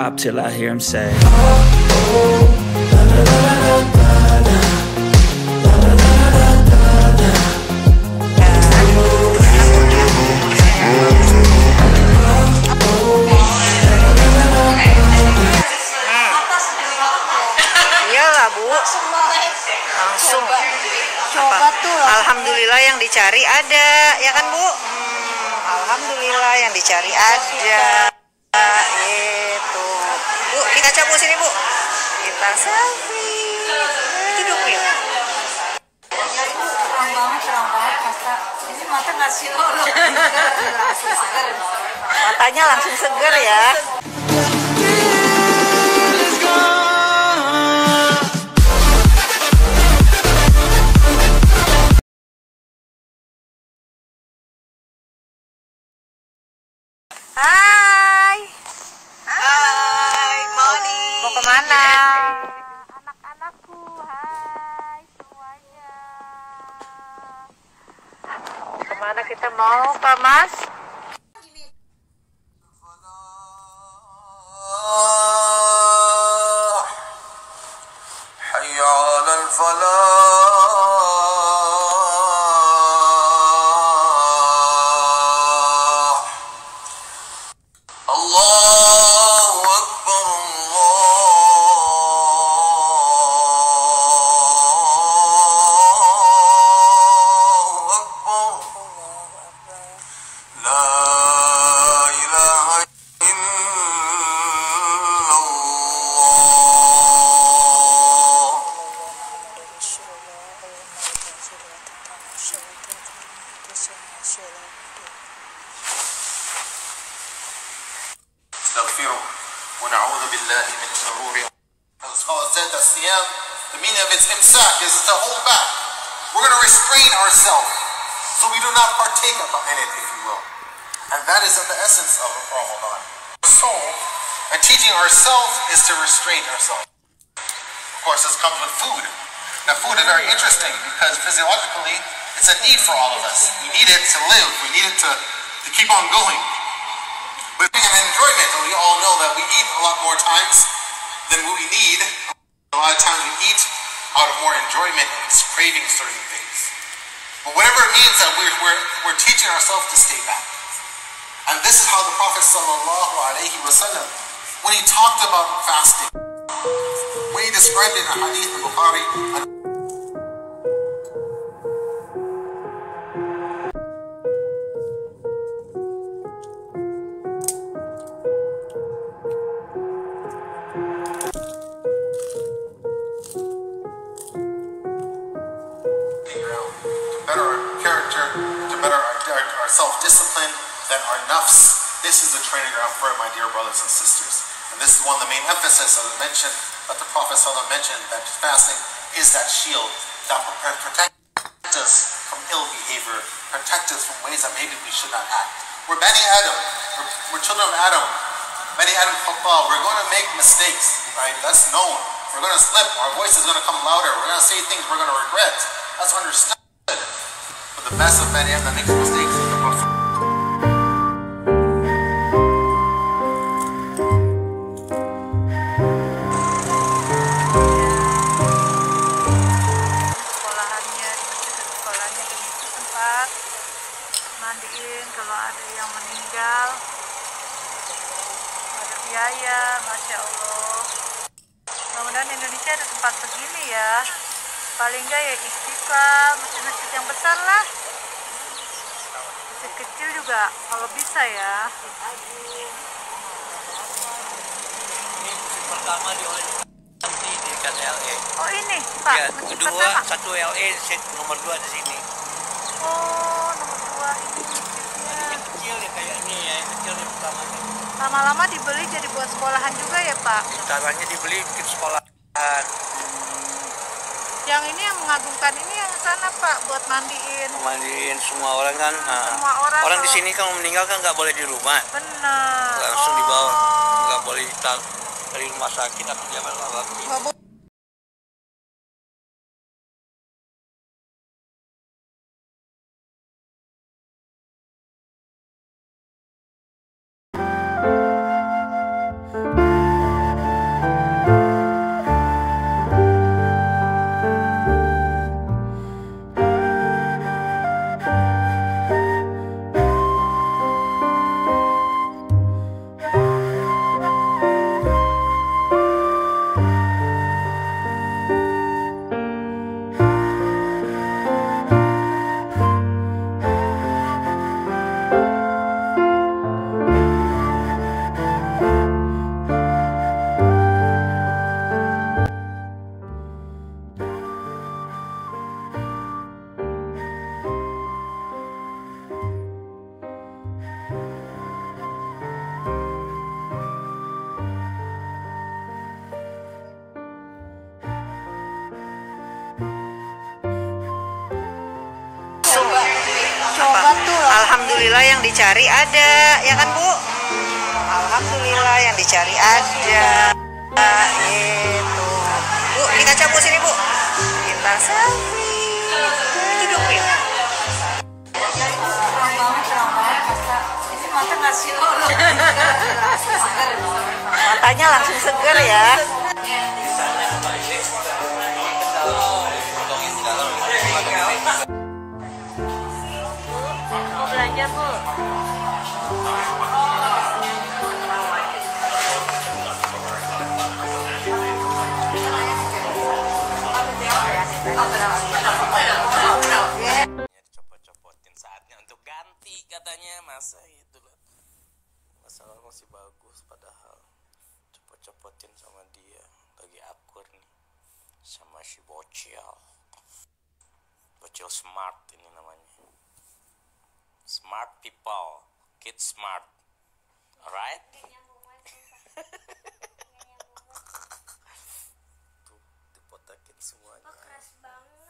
hop till I hear him say langsung. Coba tuh. Alhamdulillah yang dicari ada, ya kan bu? Hmm, Alhamdulillah yang dicari ada. Itu. Bu, di kaca bu sini bu. Kita selfie. Itu dong ya. Terang banget, terang banget mata. Ini mata nggak sih orang. Langsung segar. Matanya langsung seger ya. Hai. Kemana kita mau, Pak Mas? حي على الفلاح نستغفره ونعوذ بالله من شرور As Paul said, the siyam, the meaning of its imsak is to hold back. We're going to restrain ourselves so we do not partake of in it, if you will. And that is of the essence of Ramadan. Soul and teaching ourselves is to restrain ourselves. Of course, this comes with food. Now, food is very interesting because physiologically, it's a need for all of us. We need it to live. We need it to, to keep on going. But an enjoyment, and we all know that we eat a lot more times than we need. A lot of times we eat out of more enjoyment and it's craving certain things. But whatever it means that we're, we're, we're teaching ourselves to stay back. And this is how the Prophet wasallam, when he talked about fasting, when he described it in a hadith in Bukhari, our nafs, this is the training ground for it, my dear brothers and sisters. And this is one of the main emphasis as I mentioned, that the Prophet mentioned, that fasting is that shield that protects us from ill behavior, protect us from ways that maybe we should not act. We're Bani Adam, we're, we're children of Adam. Bani Adam Khata, we're going to make mistakes, right? That's known. We're going to slip, our voice is going to come louder, we're going to say things we're going to regret. That's understood. But the best of Bani Adam that makes mistakes biaya masya allah. Mudah-mudahan Indonesia ada tempat begini ya. Paling enggak ya istiqlal masjid-masjid yang besar lah. Masjid kecil juga kalau bisa ya. Pertama di nanti di KTLE. oh ini pak. Ya, masjid kedua pertama. satu set nomor dua di sini. oh nomor dua ini masjidnya. Yang kecil ya kayak ini ya, yang kecil yang pertama. Lama-lama dibeli jadi buat sekolahan juga ya pak? Caranya dibeli bikin sekolahan. yang ini yang mengagumkan ini yang sana pak buat mandiin. Mandiin semua orang kan. nah, Semua orang orang di sini kalau meninggal kan nggak boleh di rumah, benar. Langsung dibawa, Oh. nggak boleh dari rumah sakit atau jalan lagi. Alhamdulillah yang dicari ada, ya kan Bu? Alhamdulillah yang dicari ada. Itu. Bu, di kaca Bu sini Bu. Kita selfie. Duduk ya. Ini mata ngasih orang. Matanya langsung seger ya. Bu? Ya dicopot-copotin saatnya untuk ganti katanya masa itu loh. Masalah masih bagus padahal copot-copotin sama dia. Lagi akur nih sama si bocil. Bocil smart ini namanya smart people. Kids smart. Alright? Tuh dipotakin semuanya. Yang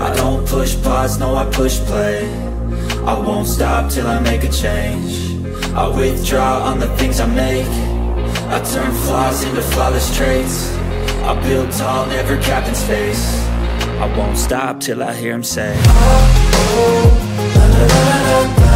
I don't push pause, no I push play. I won't stop till I make a change. I withdraw on the things I make. I turn flaws into flawless traits. I build tall, never capped in space. I won't stop till I hear him say. oh, oh, la, la, la.